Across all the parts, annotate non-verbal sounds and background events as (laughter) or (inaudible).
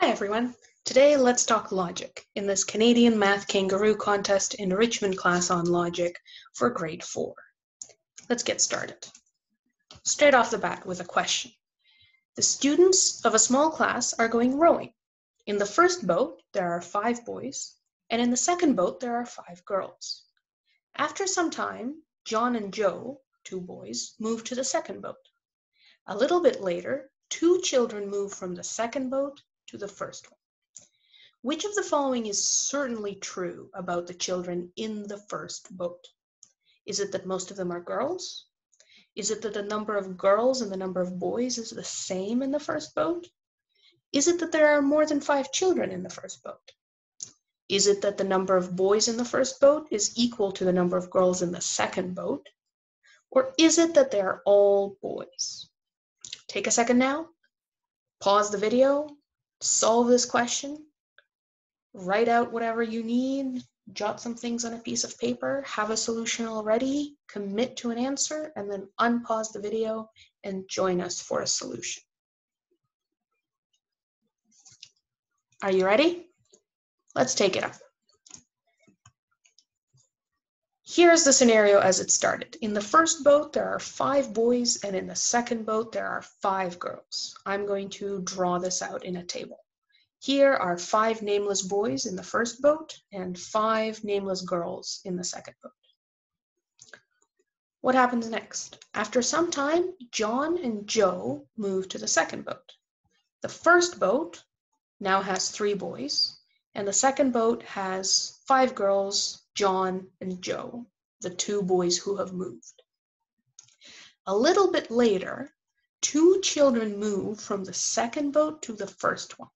Hi everyone. Today let's talk logic in this Canadian Math Kangaroo Contest in enrichment class on logic for grade 4. Let's get started. Straight off the bat with a question. The students of a small class are going rowing. In the first boat, there are five boys, and in the second boat, there are five girls. After some time, John and Joe, two boys, move to the second boat. A little bit later, two children move from the second boat to the first one. Which of the following is certainly true about the children in the first boat? Is it that most of them are girls? Is it that the number of girls and the number of boys is the same in the first boat? Is it that there are more than five children in the first boat? Is it that the number of boys in the first boat is equal to the number of girls in the second boat? Or is it that they are all boys? Take a second now, pause the video, solve this question, write out whatever you need, jot some things on a piece of paper, have a solution already, commit to an answer, and then unpause the video and join us for a solution. Are you ready? Let's take it up. Here's the scenario as it started. In the first boat, there are five boys, and in the second boat, there are five girls. I'm going to draw this out in a table. Here are five nameless boys in the first boat and five nameless girls in the second boat. What happens next? After some time, John and Joe move to the second boat. The first boat now has three boys, and the second boat has five girls John, and Joe, the two boys who have moved. A little bit later, two children move from the second boat to the first one.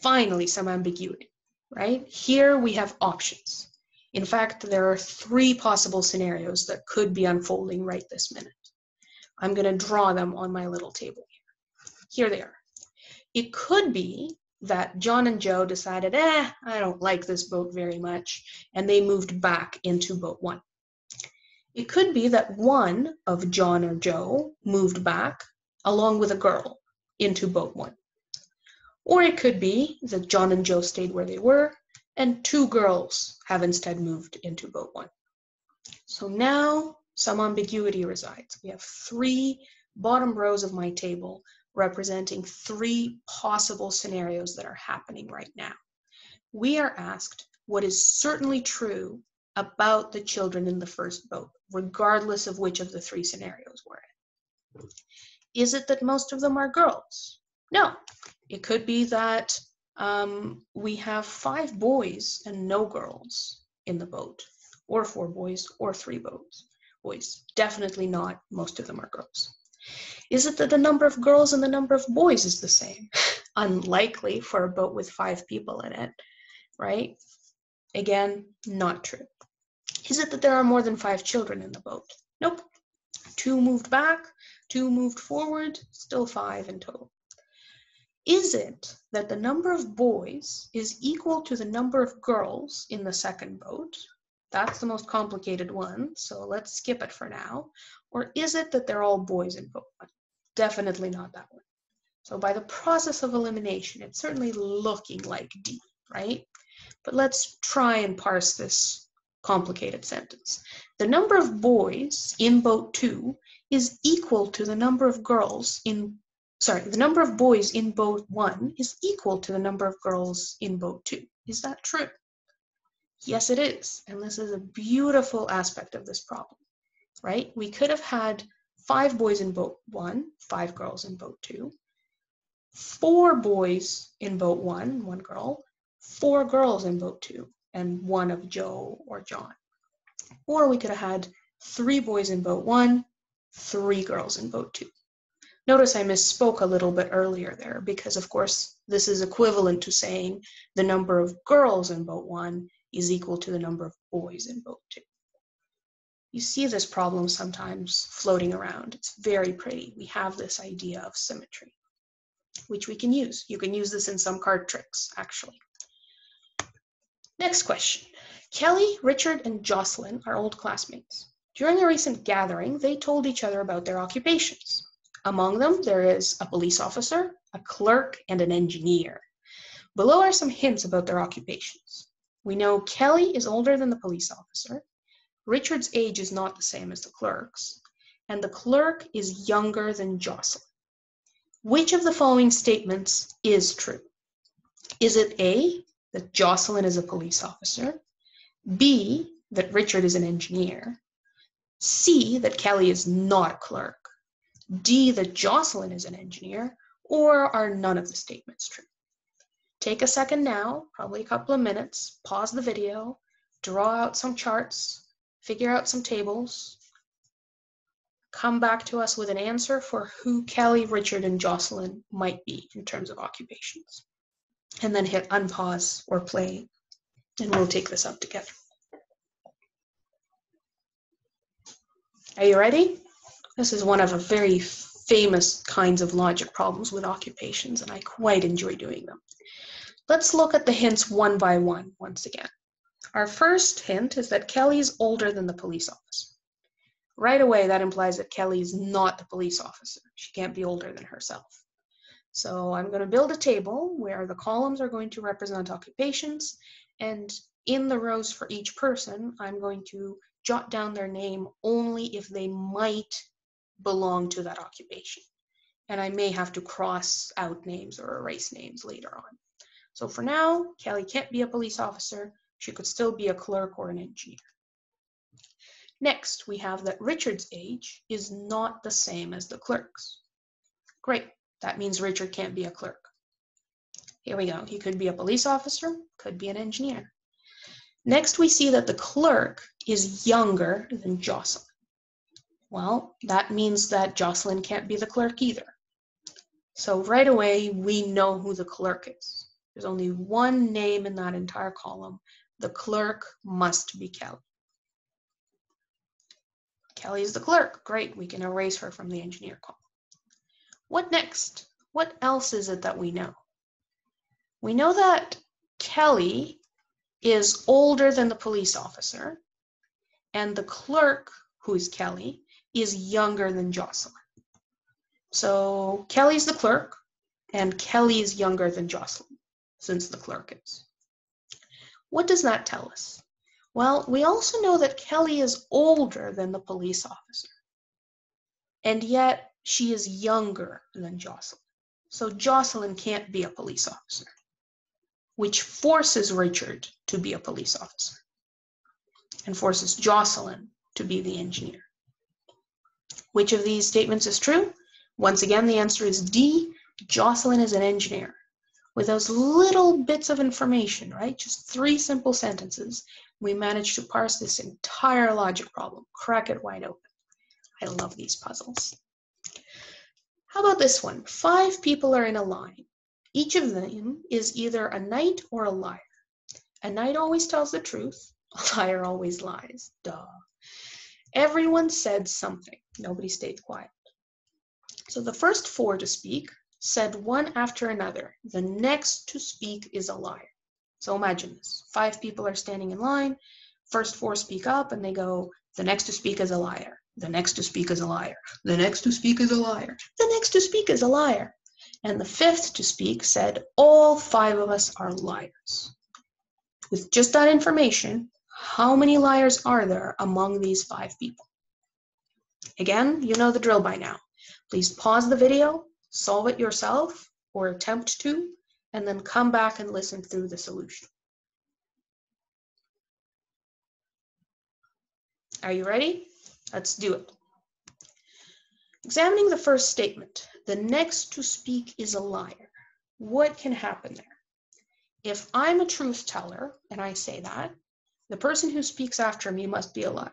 Finally, some ambiguity, right? Here we have options. In fact, there are three possible scenarios that could be unfolding right this minute. I'm going to draw them on my little table here. Here they are. It could be that John and Joe decided, eh, I don't like this boat very much, and they moved back into boat one. It could be that one of John or Joe moved back along with a girl into boat one. Or it could be that John and Joe stayed where they were and two girls have instead moved into boat one. So now some ambiguity resides. We have three bottom rows of my table representing three possible scenarios that are happening right now. We are asked what is certainly true about the children in the first boat, regardless of which of the three scenarios we're in. Is it that most of them are girls? No. It could be that um, we have five boys and no girls in the boat, or four boys, or three boys. Boys. Definitely not. Most of them are girls. Is it that the number of girls and the number of boys is the same? (laughs) Unlikely for a boat with five people in it, right? Again, not true. Is it that there are more than five children in the boat? Nope. Two moved back, two moved forward, still five in total. Is it that the number of boys is equal to the number of girls in the second boat? That's the most complicated one, so let's skip it for now. Or is it that they're all boys in boat one? Definitely not that one. So by the process of elimination, it's certainly looking like D, right? But let's try and parse this complicated sentence. The number of boys in boat two is equal to the number of girls in, sorry, the number of boys in boat one is equal to the number of girls in boat two. Is that true? Yes, it is. And this is a beautiful aspect of this problem, right? We could have had five boys in boat one, five girls in boat two, four boys in boat one, one girl, four girls in boat two, and one of Joe or John. Or we could have had three boys in boat one, three girls in boat two. Notice I misspoke a little bit earlier there because, of course, this is equivalent to saying the number of girls in boat one is equal to the number of boys in boat two. You see this problem sometimes floating around. It's very pretty. We have this idea of symmetry, which we can use. You can use this in some card tricks, actually. Next question. Kelly, Richard, and Jocelyn are old classmates. During a recent gathering, they told each other about their occupations. Among them, there is a police officer, a clerk, and an engineer. Below are some hints about their occupations. We know Kelly is older than the police officer. Richard's age is not the same as the clerk's. And the clerk is younger than Jocelyn. Which of the following statements is true? Is it A, that Jocelyn is a police officer? B, that Richard is an engineer? C, that Kelly is not a clerk? D, that Jocelyn is an engineer? Or are none of the statements true? Take a second now, probably a couple of minutes, pause the video, draw out some charts, figure out some tables, come back to us with an answer for who Kelly, Richard, and Jocelyn might be in terms of occupations. And then hit unpause or play, and we'll take this up together. Are you ready? This is one of a very famous kinds of logic problems with occupations, and I quite enjoy doing them. Let's look at the hints one by one once again. Our first hint is that Kelly is older than the police officer. Right away, that implies that Kelly is not the police officer. She can't be older than herself. So I'm going to build a table where the columns are going to represent occupations, and in the rows for each person, I'm going to jot down their name only if they might belong to that occupation. And I may have to cross out names or erase names later on. So for now, Kelly can't be a police officer. She could still be a clerk or an engineer. Next, we have that Richard's age is not the same as the clerk's. Great, that means Richard can't be a clerk. Here we go. He could be a police officer, could be an engineer. Next, we see that the clerk is younger than Jocelyn. Well, that means that Jocelyn can't be the clerk either. So right away, we know who the clerk is. There's only one name in that entire column. The clerk must be Kelly. Kelly is the clerk. Great, we can erase her from the engineer column. What next? What else is it that we know? We know that Kelly is older than the police officer, and the clerk, who is Kelly, is younger than Jocelyn. So Kelly's the clerk, and Kelly is younger than Jocelyn, since the clerk is. What does that tell us? Well, we also know that Kelly is older than the police officer. And yet she is younger than Jocelyn. So Jocelyn can't be a police officer, which forces Richard to be a police officer and forces Jocelyn to be the engineer. Which of these statements is true? Once again, the answer is D. Jocelyn is an engineer. With those little bits of information, right? Just three simple sentences, we managed to parse this entire logic problem, crack it wide open. I love these puzzles. How about this one? Five people are in a line. Each of them is either a knight or a liar. A knight always tells the truth. A (laughs) liar always lies. Duh. Everyone said something. Nobody stayed quiet. So the first four to speak said one after another, the next to speak is a liar. So imagine this. Five people are standing in line. First four speak up and they go, the next to speak is a liar. The next to speak is a liar. The next to speak is a liar. The next to speak is a liar. And the fifth to speak said, all five of us are liars. With just that information, how many liars are there among these five people? Again, you know the drill by now. Please pause the video, solve it yourself, or attempt to, and then come back and listen through the solution. Are you ready? Let's do it. Examining the first statement, the next to speak is a liar. What can happen there? If I'm a truth teller and I say that, the person who speaks after me must be a liar.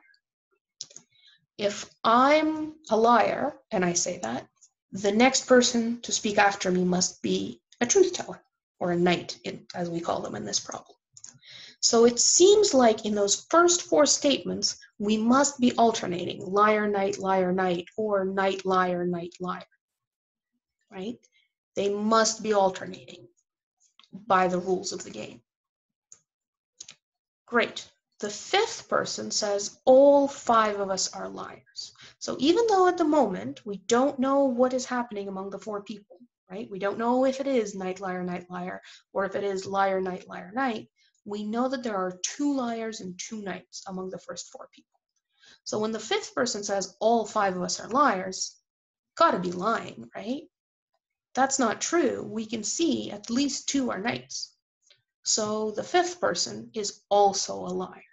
If I'm a liar and I say that, the next person to speak after me must be a truth teller or a knight, as we call them in this problem. So it seems like in those first four statements, we must be alternating liar, knight, liar, knight, or knight, liar, knight, liar, right? They must be alternating by the rules of the game. Great. The fifth person says all five of us are liars. So even though at the moment we don't know what is happening among the four people, right? We don't know if it is knight liar, knight liar, or if it is liar, knight, liar, knight. We know that there are two liars and two knights among the first four people. So when the fifth person says all five of us are liars, gotta be lying, right? That's not true. We can see at least two are knights. So the fifth person is also a liar.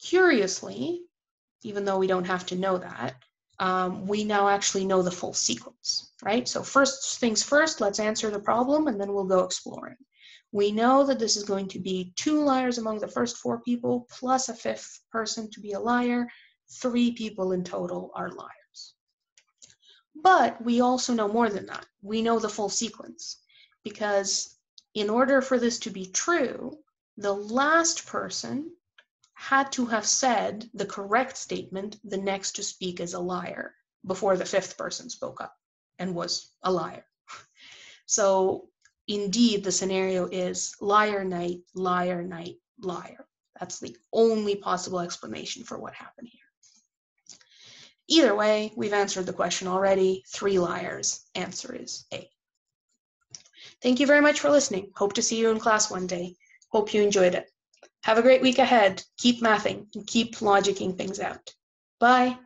Curiously, even though we don't have to know that, um, we now actually know the full sequence, right? So first things first, let's answer the problem and then we'll go exploring. We know that this is going to be two liars among the first four people plus a fifth person to be a liar. Three people in total are liars. But we also know more than that. We know the full sequence because in order for this to be true, the last person had to have said the correct statement, the next to speak is a liar, before the fifth person spoke up and was a liar. (laughs) So indeed, the scenario is liar knight, liar knight, liar. That's the only possible explanation for what happened here. Either way, we've answered the question already. Three liars. Answer is A. Thank you very much for listening. Hope to see you in class one day. Hope you enjoyed it. Have a great week ahead. Keep mathing and keep logicking things out. Bye.